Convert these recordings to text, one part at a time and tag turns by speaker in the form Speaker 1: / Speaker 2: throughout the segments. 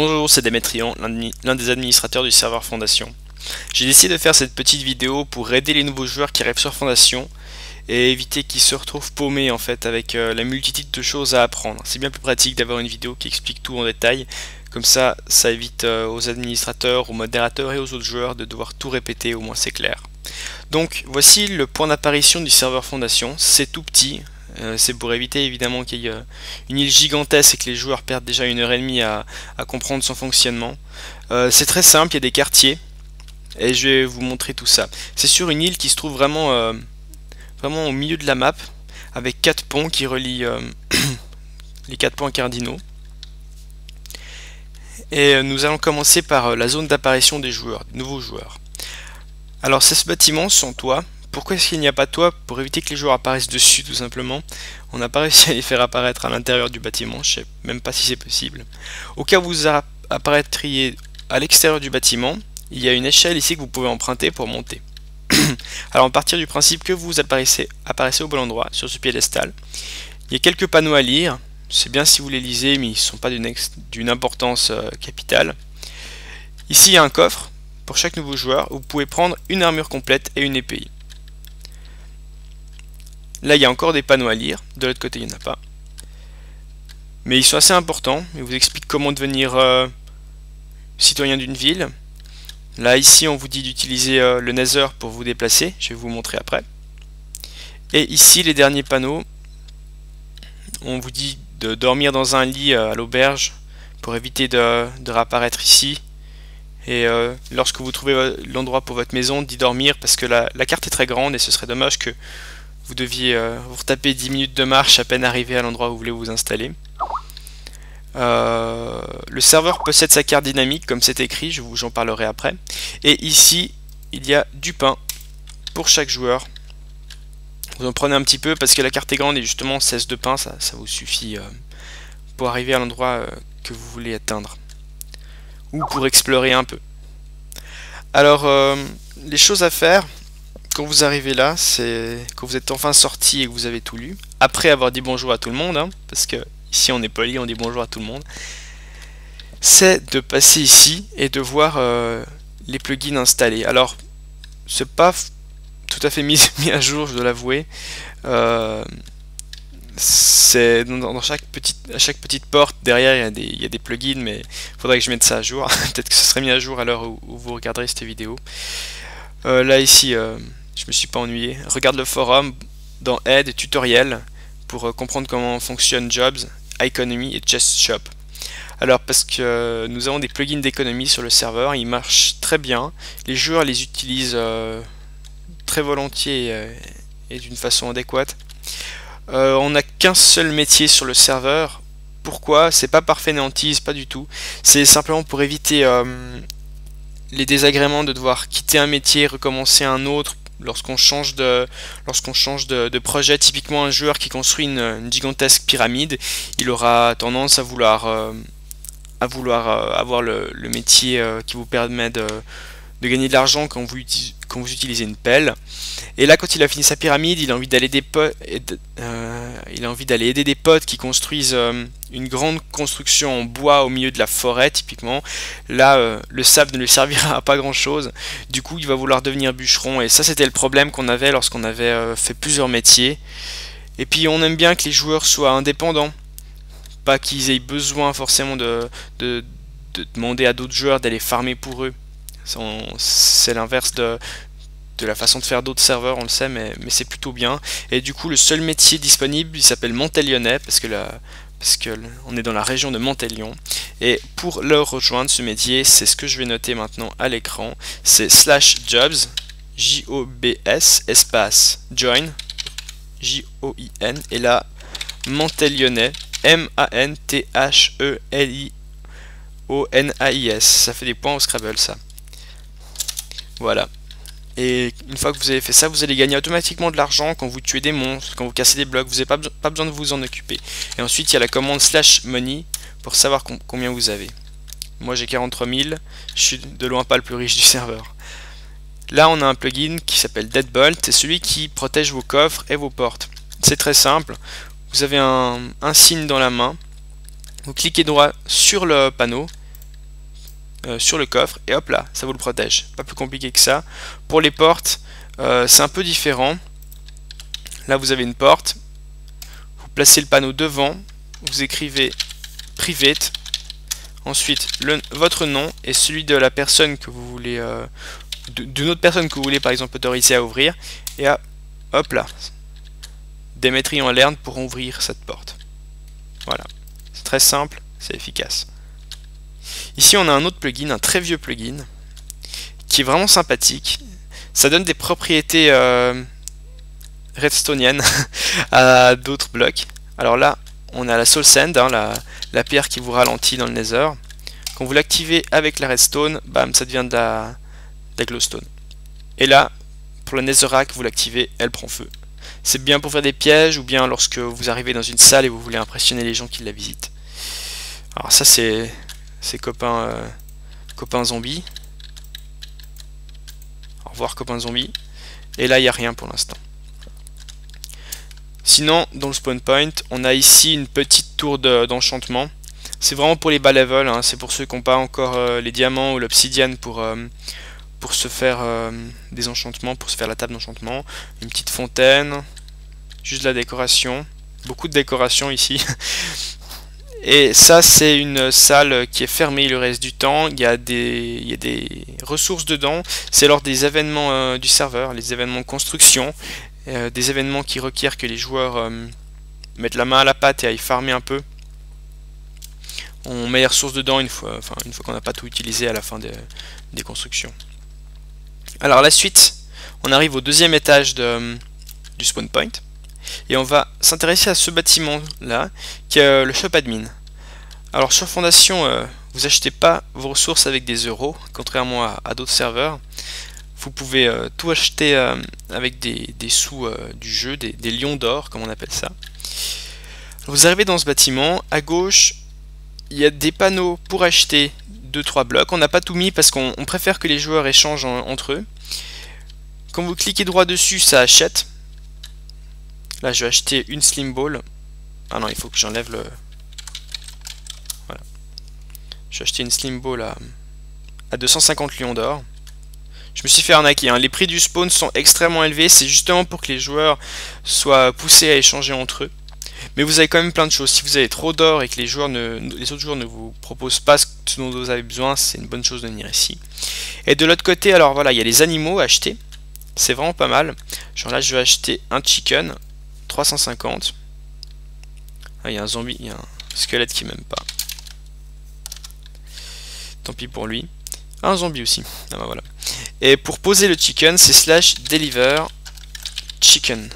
Speaker 1: Bonjour, c'est Démétrion, l'un des administrateurs du serveur Fondation. J'ai décidé de faire cette petite vidéo pour aider les nouveaux joueurs qui arrivent sur Fondation et éviter qu'ils se retrouvent paumés en fait avec euh, la multitude de choses à apprendre. C'est bien plus pratique d'avoir une vidéo qui explique tout en détail, comme ça ça évite euh, aux administrateurs, aux modérateurs et aux autres joueurs de devoir tout répéter, au moins c'est clair. Donc voici le point d'apparition du serveur Fondation, c'est tout petit, euh, c'est pour éviter évidemment qu'il y ait une île gigantesque et que les joueurs perdent déjà une heure et demie à, comprendre son fonctionnement. Euh, c'est très simple, il y a des quartiers et je vais vous montrer tout ça. C'est sur une île qui se trouve vraiment, euh, vraiment au milieu de la map avec quatre ponts qui relient les quatre points cardinaux. Et nous allons commencer par la zone d'apparition des joueurs, des nouveaux joueurs. Alors c'est ce bâtiment sans toit pourquoi est-ce qu'il n'y a pas de toit Pour éviter que les joueurs apparaissent dessus tout simplement. On n'a pas réussi à les faire apparaître à l'intérieur du bâtiment, je sais même pas si c'est possible. Au cas où vous apparaîtriez à l'extérieur du bâtiment, il y a une échelle ici que vous pouvez emprunter pour monter. Alors à partir du principe que vous apparaissez, au bon endroit, sur ce piédestal, il y a quelques panneaux à lire, c'est bien si vous les lisez, mais ils ne sont pas d'une importance euh, capitale. Ici il y a un coffre, pour chaque nouveau joueur, vous pouvez prendre une armure complète et une épée. Là, il y a encore des panneaux à lire. De l'autre côté, il n'y en a pas. Mais ils sont assez importants. Ils vous expliquent comment devenir euh, citoyen d'une ville. Là, ici, on vous dit d'utiliser euh, le Nether pour vous déplacer. Je vais vous montrer après. Et ici, les derniers panneaux. On vous dit de dormir dans un lit euh, à l'auberge pour éviter de, réapparaître ici. Et lorsque vous trouvez l'endroit pour votre maison, d'y dormir parce que la, carte est très grande et ce serait dommage que vous deviez euh, vous retaper 10 minutes de marche à peine arrivé à l'endroit où vous voulez vous installer. Euh, le serveur possède sa carte dynamique comme c'est écrit, je vous en parlerai après. Et ici, il y a du pain pour chaque joueur. Vous en prenez un petit peu parce que la carte est grande et justement 16 de pain, ça, ça vous suffit euh, pour arriver à l'endroit que vous voulez atteindre. Ou pour explorer un peu. Alors, les choses à faire, quand vous arrivez là, c'est quand vous êtes enfin sorti et que vous avez tout lu, après avoir dit bonjour à tout le monde, hein, parce que ici on est poli, on dit bonjour à tout le monde, c'est de passer ici et de voir euh, les plugins installés. Alors, c'est pas tout à fait mis, à jour, je dois l'avouer. Euh, c'est dans, chaque petite, à chaque petite porte derrière il y, a des, y a des plugins mais il faudrait que je mette ça à jour peut-être que ce serait mis à jour à l'heure où, vous regarderez cette vidéo euh, là ici je me suis pas ennuyé. Regarde le forum dans Aide et Tutoriel pour euh, comprendre comment fonctionnent Jobs, Economy et Chest Shop. Alors parce que nous avons des plugins d'économie sur le serveur, ils marchent très bien, les joueurs les utilisent euh, très volontiers euh, et d'une façon adéquate. on n'a qu'un seul métier sur le serveur. Pourquoi? C'est pas par fainéantise, pas du tout. C'est simplement pour éviter les désagréments de devoir quitter un métier, recommencer un autre lorsqu'on change de lorsqu'on change de, projet. Typiquement un joueur qui construit une, gigantesque pyramide il aura tendance à vouloir euh, euh, avoir le, métier euh, qui vous permet de, de gagner de l'argent quand vous, utilisez une pelle. Et là, quand il a fini sa pyramide, il a envie d'aller euh, aider des potes qui construisent euh, une grande construction en bois au milieu de la forêt, typiquement. Là, euh, le sable ne lui servira à pas grand chose. Du coup, il va vouloir devenir bûcheron. Et ça, c'était le problème qu'on avait lorsqu'on avait fait plusieurs métiers. Et puis, on aime bien que les joueurs soient indépendants. Pas qu'ils aient besoin forcément de demander à d'autres joueurs d'aller farmer pour eux. C'est l'inverse de, la façon de faire d'autres serveurs, on le sait, mais, c'est plutôt bien. Et du coup, le seul métier disponible, il s'appelle Montelionnais, parce que parce que est dans la région de Montelion. Et pour leur rejoindre ce métier, c'est ce que je vais noter maintenant à l'écran. C'est slash jobs, J-O-B-S, espace join, J-O-I-N, et là, Montelionnais, M-A-N-T-H-E-L-I-O-N-A-I-S. Ça fait des points au Scrabble, ça. Voilà. Et une fois que vous avez fait ça, vous allez gagner automatiquement de l'argent quand vous tuez des monstres, quand vous cassez des blocs, vous n'avez pas, besoin de vous en occuper. Et ensuite, il y a la commande slash money pour savoir combien vous avez. Moi j'ai 43 000, je suis de loin pas le plus riche du serveur. Là on a un plugin qui s'appelle Deadbolt, c'est celui qui protège vos coffres et vos portes. C'est très simple, vous avez un signe dans la main, vous cliquez droit sur le panneau, euh, sur le coffre et hop là, ça vous le protège. Pas plus compliqué que ça. Pour les portes, euh, c'est un peu différent. Là, vous avez une porte. Vous placez le panneau devant. Vous écrivez private. Ensuite, votre nom et celui de la personne que vous voulez, euh, d'une autre personne que vous voulez par exemple autoriser à ouvrir. Et hop là, des métrions alertes pour ouvrir cette porte. Voilà, c'est très simple, c'est efficace. Ici, on a un autre plugin, un très vieux plugin, qui est vraiment sympathique. Ça donne des propriétés euh, redstoniennes à d'autres blocs. Alors là, on a la Soul Sand, hein, la, pierre qui vous ralentit dans le Nether. Quand vous l'activez avec la redstone, bam, ça devient de la, glowstone. Et là, pour le Netherrack, vous l'activez, elle prend feu. C'est bien pour faire des pièges ou bien lorsque vous arrivez dans une salle et vous voulez impressionner les gens qui la visitent. Alors ça c'est ses copains, euh, copains zombies. Au revoir copains zombies. Et là, il n'y a rien pour l'instant. Sinon, dans le spawn point, on a ici une petite tour d'enchantement. c'est vraiment pour les bas level, hein. c'est pour ceux qui n'ont pas encore euh, les diamants ou l'obsidienne pour, euh, pour se faire des enchantements, pour se faire la table d'enchantement. Une petite fontaine, juste la décoration. Beaucoup de décoration ici. Et ça, c'est une salle qui est fermée le reste du temps. Il y a des, ressources dedans. C'est lors des événements euh, du serveur, les événements de construction, euh, des événements qui requièrent que les joueurs euh, mettent la main à la pâte et aillent farmer un peu. On met les ressources dedans une fois, enfin, une fois qu'on n'a pas tout utilisé à la fin des constructions. Alors la suite, on arrive au deuxième étage du spawn point. Et on va s'intéresser à ce bâtiment là, qui est euh, le shop admin. Alors sur Fondation, euh, vous achetez pas vos ressources avec des euros, contrairement à, d'autres serveurs. Vous pouvez euh, tout acheter avec des, sous du jeu, des, lions d'or, comme on appelle ça. Vous arrivez dans ce bâtiment, à gauche, il y a des panneaux pour acheter 2-3 blocs. On n'a pas tout mis parce qu'on préfère que les joueurs échangent entre eux. Quand vous cliquez droit dessus, ça achète. Là, je vais acheter une Slim Ball. Ah non, il faut que j'enlève le... Voilà. Je vais acheter une Slim Ball à, à 250 lions d'or. Je me suis fait arnaquer. Hein. Les prix du spawn sont extrêmement élevés. C'est justement pour que les joueurs soient poussés à échanger entre eux. Mais vous avez quand même plein de choses. Si vous avez trop d'or et que les, joueurs ne, les autres joueurs ne vous proposent pas ce dont vous avez besoin, c'est une bonne chose de venir ici. Et de l'autre côté, alors voilà, il y a les animaux à acheter. C'est vraiment pas mal. Genre là, je vais acheter un chicken 350. Ah, il y a un zombie, il y a un squelette qui m'aime pas. Tant pis pour lui. un zombie aussi. Ah bah. Et pour poser le chicken, c'est slash deliver chicken.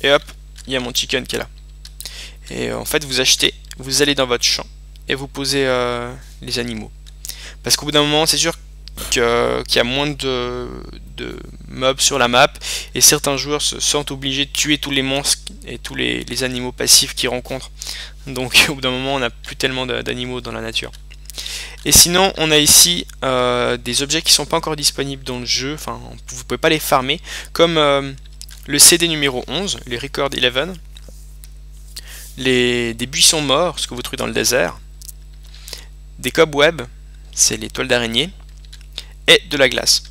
Speaker 1: Et hop, il y a mon chicken qui est là. Et euh, en fait, vous achetez, vous allez dans votre champ et vous posez euh, les animaux. Parce qu'au bout d'un moment, c'est sûr qu'il y a moins de, mobs sur la map et certains joueurs se sentent obligés de tuer tous les monstres et tous les, animaux passifs qu'ils rencontrent. Donc au bout d'un moment on n'a plus tellement d'animaux dans la nature. Et sinon on a ici euh, des objets qui sont pas encore disponibles dans le jeu, enfin vous pouvez pas les farmer, comme euh, le CD numéro 11, les Record 11, les, des buissons morts, ce que vous trouvez dans le désert, des cobwebs, c'est les toiles d'araignée, et de la glace.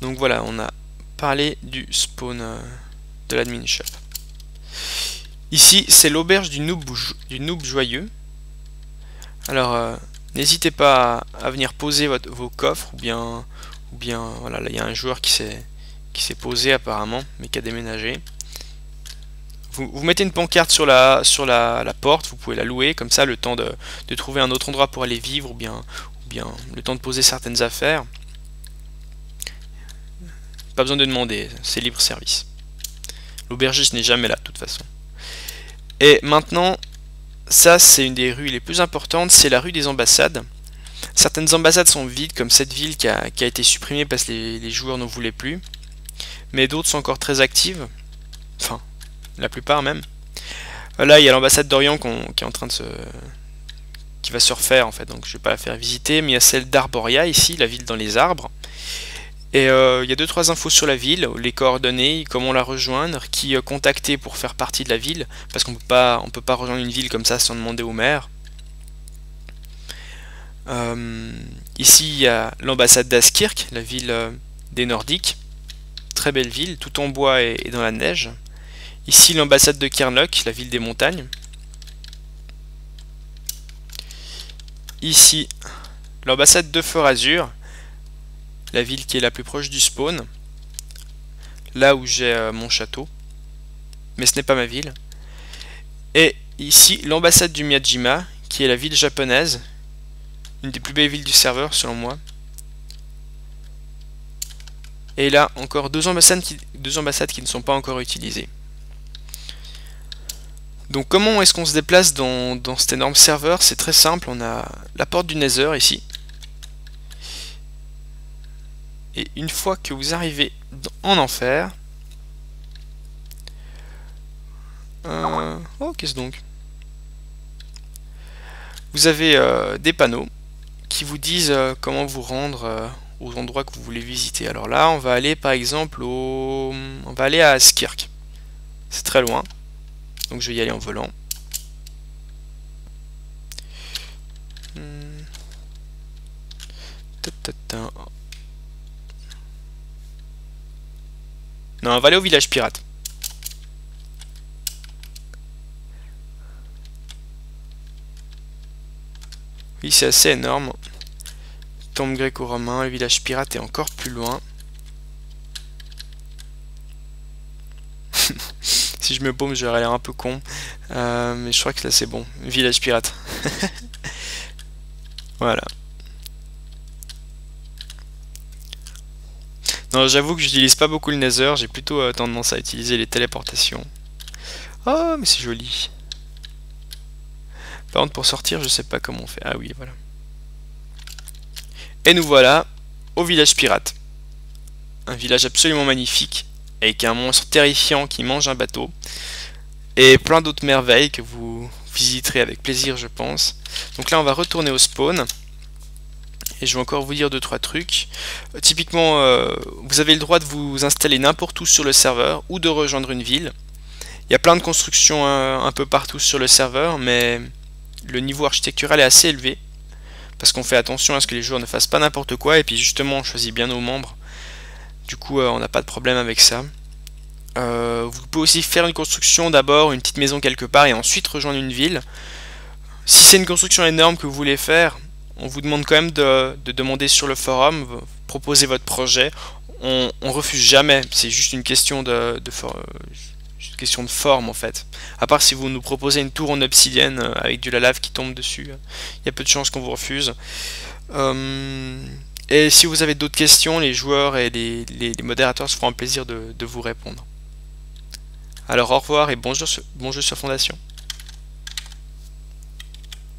Speaker 1: Donc voilà, on a parlé du spawn euh, de l'admin shop. Ici, c'est l'auberge du noob, joyeux. Alors, euh, n'hésitez pas à, venir poser vos coffres, ou bien, bien, voilà, là il y a un joueur qui s'est posé apparemment, mais qui a déménagé. Vous, mettez une pancarte sur la, sur la, porte, vous pouvez la louer, comme ça le temps de, de, trouver un autre endroit pour aller vivre, ou bien, ou bien le temps de poser certaines affaires. Pas besoin de demander, c'est libre service. L'aubergiste n'est jamais là, de toute façon. Et maintenant, ça c'est une des rues les plus importantes, c'est la rue des ambassades. Certaines ambassades sont vides, comme cette ville qui a, été supprimée parce que les, joueurs ne voulaient plus. Mais d'autres sont encore très actives. Enfin, la plupart même. Là, il y a l'ambassade d'Orient qui est en train de se... qui va se refaire en fait, donc je vais pas la faire visiter, mais il y a celle d'Arboria ici, la ville dans les arbres. Et euh, il y a deux trois infos sur la ville, les coordonnées, comment la rejoindre, qui euh, contacter pour faire partie de la ville, parce qu'on on peut pas rejoindre une ville comme ça sans demander au maire. Euh, ici il y a l'ambassade d'Askirk, la ville des Nordiques, très belle ville, tout en bois et, dans la neige. Ici l'ambassade de Kernlock, la ville des montagnes. Ici l'ambassade de Azur la ville qui est la plus proche du spawn, là où j'ai euh, mon château, mais ce n'est pas ma ville. Et ici, l'ambassade du Miyajima, qui est la ville japonaise, une des plus belles villes du serveur selon moi. Et là, encore deux ambassades qui, ne sont pas encore utilisées. Donc comment est-ce qu'on se déplace dans cet énorme serveur? C'est très simple, on a la porte du Nether ici, et une fois que vous arrivez en enfer... Euh, oh, qu'est-ce donc? Vous avez euh, des panneaux qui vous disent euh, comment vous rendre aux endroits que vous voulez visiter. Alors là, on va aller par exemple au... On va aller à Skirk. C'est très loin. Donc je vais y aller en volant. On va aller au village pirate. Oui, c'est assez énorme. Tombe gréco-romain, le village pirate est encore plus loin. si je me paume, j'aurais l'air un peu con. Euh, mais je crois que là c'est bon. Village pirate. voilà. J'avoue que j'utilise pas beaucoup le Nether, j'ai plutôt euh, tendance à utiliser les téléportations. Oh, mais c'est joli. Par contre, pour sortir, je sais pas comment on fait. Ah oui, voilà. Et nous voilà au village pirate. Un village absolument magnifique, avec un monstre terrifiant qui mange un bateau. Et plein d'autres merveilles que vous visiterez avec plaisir, je pense. Donc là, on va retourner au spawn et je vais encore vous dire deux trois trucs. Euh, typiquement, euh, vous avez le droit de vous installer n'importe où sur le serveur ou de rejoindre une ville. Il y a plein de constructions euh, un peu partout sur le serveur, mais le niveau architectural est assez élevé parce qu'on fait attention à ce que les joueurs ne fassent pas n'importe quoi et puis justement on choisit bien nos membres. Du coup, on n'a pas de problème avec ça. vous pouvez aussi faire une construction d'abord, une petite maison quelque part et ensuite rejoindre une ville. Si c'est une construction énorme que vous voulez faire, on vous demande quand même de, demander sur le forum, proposer votre projet. On, refuse jamais, c'est juste une question de, question de forme en fait. À part si vous nous proposez une tour en obsidienne euh, avec du la lave qui tombe dessus, il y a peu de chances qu'on vous refuse. Euh, et si vous avez d'autres questions, les joueurs et les, modérateurs se feront un plaisir de, vous répondre. Alors au revoir et bon jeu, bon jeu sur Fondation.